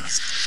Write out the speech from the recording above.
podcast.